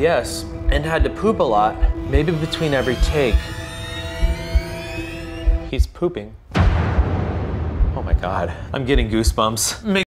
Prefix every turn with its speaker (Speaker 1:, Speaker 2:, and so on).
Speaker 1: Yes, and had to poop a lot, maybe between every take. He's pooping. Oh my god, I'm getting goosebumps.